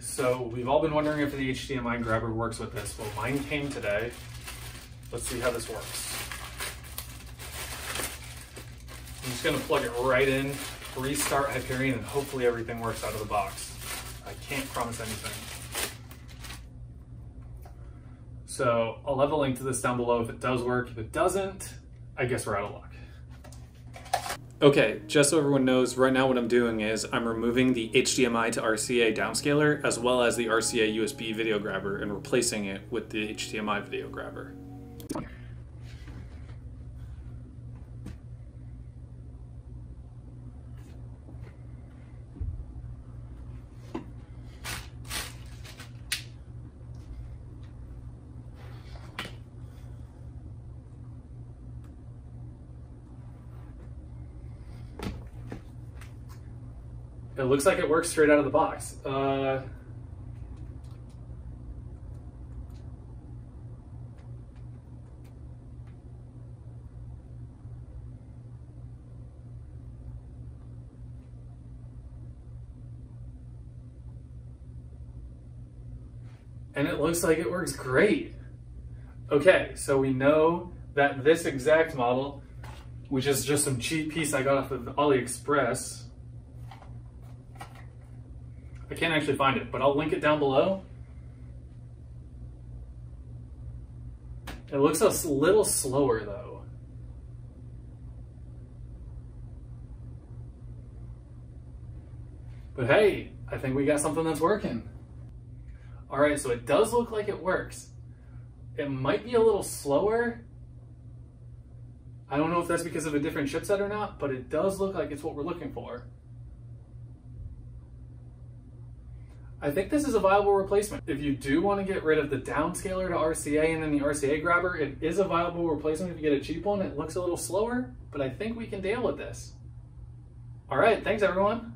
so we've all been wondering if the HDMI grabber works with this. Well, mine came today. Let's see how this works. I'm just gonna plug it right in, restart Hyperion, and hopefully everything works out of the box. I can't promise anything. So I'll have a link to this down below if it does work. If it doesn't, I guess we're out of luck. Okay, just so everyone knows, right now what I'm doing is I'm removing the HDMI to RCA downscaler as well as the RCA USB video grabber and replacing it with the HDMI video grabber. It looks like it works straight out of the box. Uh, and it looks like it works great. Okay, so we know that this exact model, which is just some cheap piece I got off of AliExpress, can't actually find it, but I'll link it down below. It looks a little slower though. But hey, I think we got something that's working. All right, so it does look like it works. It might be a little slower. I don't know if that's because of a different chipset or not, but it does look like it's what we're looking for. I think this is a viable replacement. If you do want to get rid of the downscaler to RCA and then the RCA grabber, it is a viable replacement if you get a cheap one. It looks a little slower, but I think we can deal with this. All right, thanks everyone.